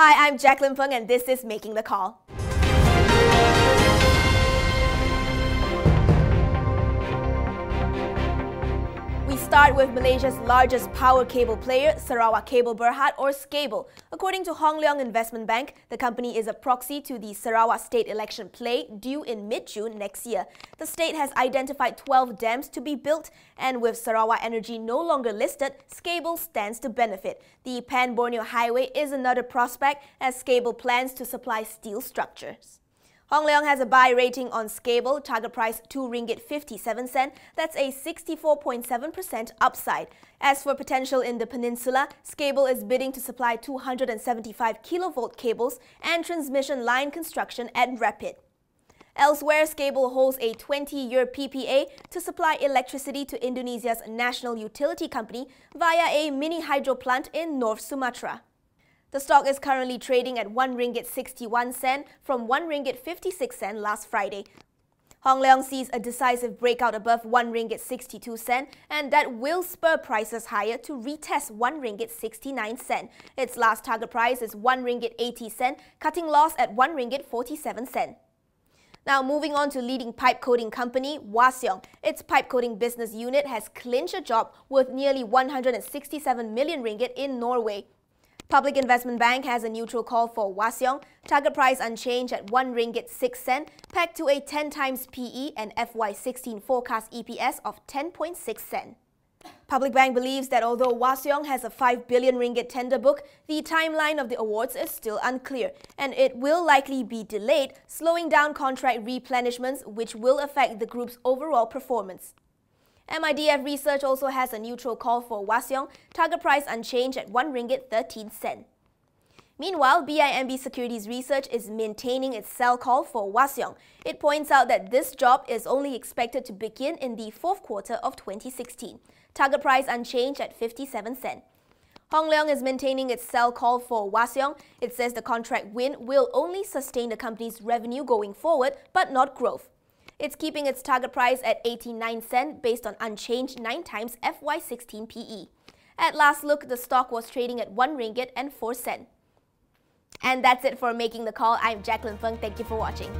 Hi, I'm Jacqueline Peng and this is Making the Call. With Malaysia's largest power cable player, Sarawak Cable Berhad or Scable. According to Hong Leong Investment Bank, the company is a proxy to the Sarawak state election play due in mid-June next year. The state has identified 12 dams to be built and with Sarawak Energy no longer listed, Scable stands to benefit. The Pan-Borneo Highway is another prospect as Scable plans to supply steel structures. Hong Leong has a buy rating on Scable, target price 2 ringgit 57 cent. That's a 64.7% upside. As for potential in the peninsula, Scable is bidding to supply 275 kilovolt cables and transmission line construction at Rapid. Elsewhere, Scable holds a 20-year PPA to supply electricity to Indonesia's national utility company via a mini hydro plant in North Sumatra. The stock is currently trading at 1 ringgit 61 cent from 1 ringgit 56 cent last Friday. Hong Leong sees a decisive breakout above 1 ringgit 62 cent and that will spur prices higher to retest 1 ringgit 69 cent. Its last target price is 1 ringgit 80 cent, cutting loss at 1 ringgit 47 cent. Now moving on to leading pipe coating company Wah Seong. Its pipe coating business unit has clinched a job worth nearly 167 million ringgit in Norway. Public Investment Bank has a neutral call for Wah Seong. Target price unchanged at 1 ringgit 6 cent, pegged to a 10 times PE and FY16 forecast EPS of 10.6 cent. Public Bank believes that although Wah Seong has a 5 billion ringgit tender book, the timeline of the awards is still unclear and it will likely be delayed, slowing down contract replenishments which will affect the group's overall performance. MIDF Research also has a neutral call for Wah Seong, target price unchanged at 1 ringgit 13 cent. Meanwhile, BIMB Securities Research is maintaining its sell call for Wah Seong. It points out that this job is only expected to begin in the fourth quarter of 2016. Target price unchanged at 57 cent. Hong Leong is maintaining its sell call for Hwaseong. It says the contract win will only sustain the company's revenue going forward, but not growth. It's keeping its target price at 89 cent based on unchanged 9 times FY16 PE. At last look, the stock was trading at 1 ringgit and 4 cent. And that's it for making the call. I'm Jacqueline Feng. Thank you for watching.